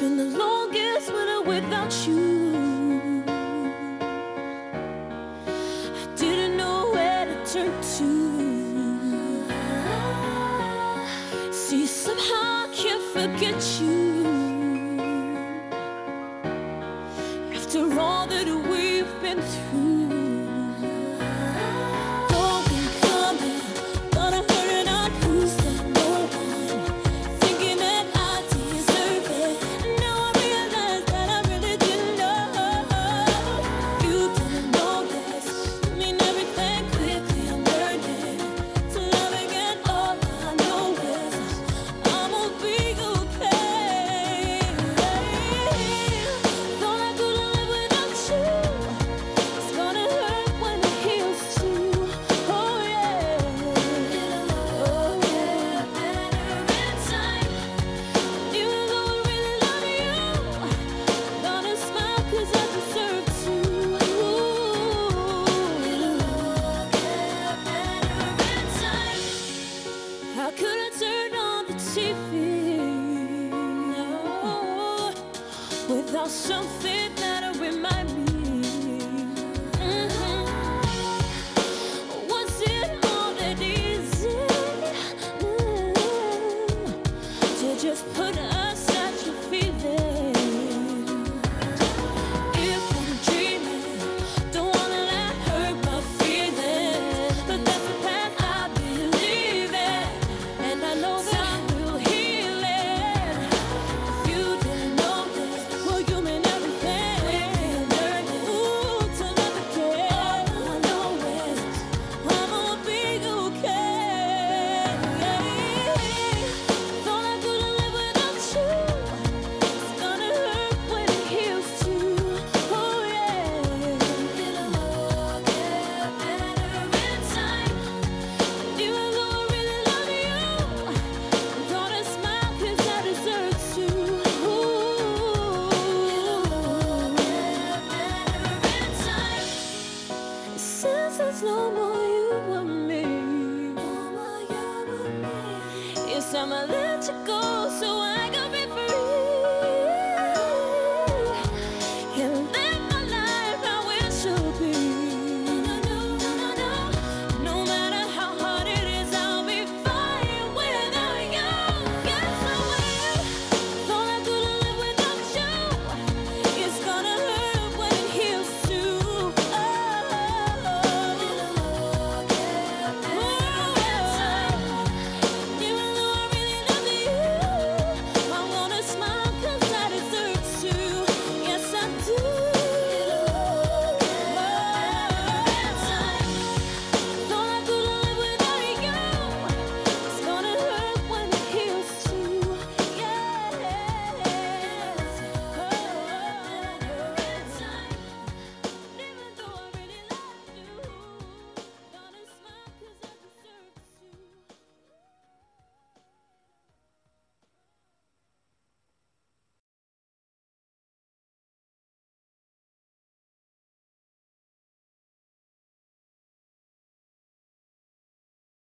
been the longest winter without you. I didn't know where to turn to. See, somehow I can't forget you. After all that we've been through. I couldn't turn on the TV no, without something that'll remind me. Guess I'ma let you go so I can be